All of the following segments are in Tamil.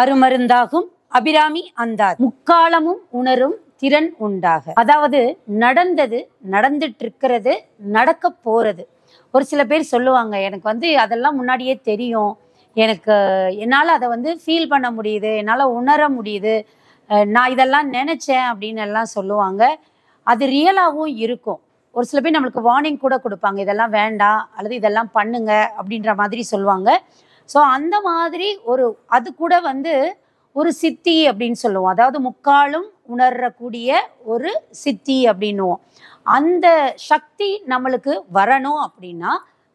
அருமருந்தாகும். அபிராமி அந்தாதி முக்காலமும் உணரும் திறன் உண்டாக. அதாவது நடந்தது நடந்துட்டு இருக்கிறது நடக்க போறது. ஒரு சில பேர் சொல்லுவாங்க எனக்கு வந்து அதெல்லாம் முன்னாடியே தெரியும். எனக்கு என்னால் அதை வந்து ஃபீல் பண்ண முடியுது என்னால் உணர முடியுது. நான் இதெல்லாம் நினைச்சேன் அப்படின்னு எல்லாம் சொல்லுவாங்க. அது ரியலாகவும் இருக்கும். ஒரு சில பேர் நம்மளுக்கு வார்னிங் கூட கொடுப்பாங்க இதெல்லாம் வேண்டாம் அல்லது இதெல்லாம் பண்ணுங்க அப்படின்ற மாதிரி சொல்லுவாங்க. ஸோ அந்த மாதிரி ஒரு அது கூட வந்து ஒரு சித்தி அப்படின்னு சொல்லுவோம். அதாவது முக்காலும் உணரக்கூடிய ஒரு சித்தி அப்படின்னுவோம். அந்த சக்தி நம்மளுக்கு வரணும் அப்படின்னா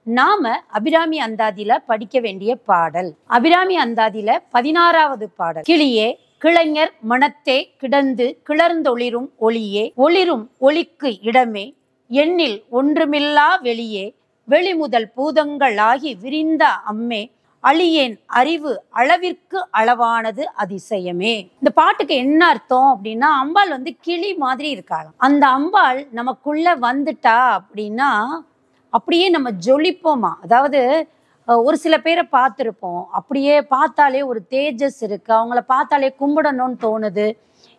நாம அபிராமி அந்தாதியில படிக்க வேண்டிய பாடல். அபிராமி அந்தாதியில பதினாறாவது பாடல். கிளியே கிளைஞர் மனத்தே கிடந்து கிளர்ந்தொளிரும் ஒளியே ஒளிரும் ஒளிக்கு இடமே எண்ணில் ஒன்றுமில்லா வெளியே வெளிமுதல் பூதங்களாகி விரிந்த அம்மே அழியேன் அறிவு அளவிற்கு அளவானது அதிசயமே. இந்த பாட்டுக்கு என்ன அர்த்தம் அப்படின்னா அம்பாள் வந்து கிளி மாதிரி இருக்காளாம். அந்த அம்பாள் நமக்குள்ள வந்துட்டா அப்படின்னா அப்படியே நம்ம ஜொலிப்போமா? அதாவது ஒரு சில பேரை பார்த்துருப்போம். அப்படியே பார்த்தாலே ஒரு தேஜஸ் இருக்கு. அவங்கள பார்த்தாலே கும்பிடணும்னு தோணுது.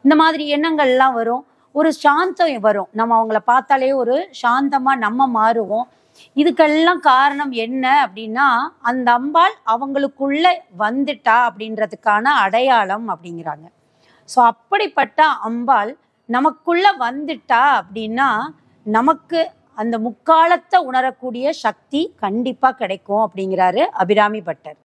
இந்த மாதிரி எண்ணங்கள்லாம் வரும். ஒரு சாந்தம் வரும். நம்ம அவங்கள பார்த்தாலே ஒரு சாந்தமாக நம்ம மாறுவோம். இதுக்கெல்லாம் காரணம் என்ன அப்படின்னா அந்த அம்பாள் அவங்களுக்குள்ள வந்துட்டா அப்படின்றதுக்கான அடையாளம் அப்படிங்கிறாங்க. ஸோ அப்படிப்பட்ட அம்பாள் நமக்குள்ள வந்துட்டா அப்படின்னா நமக்கு அந்த முக்காலத்தை உணரக்கூடிய சக்தி கண்டிப்பாக கிடைக்கும் அப்படிங்கிறாரு அபிராமி பட்டர்.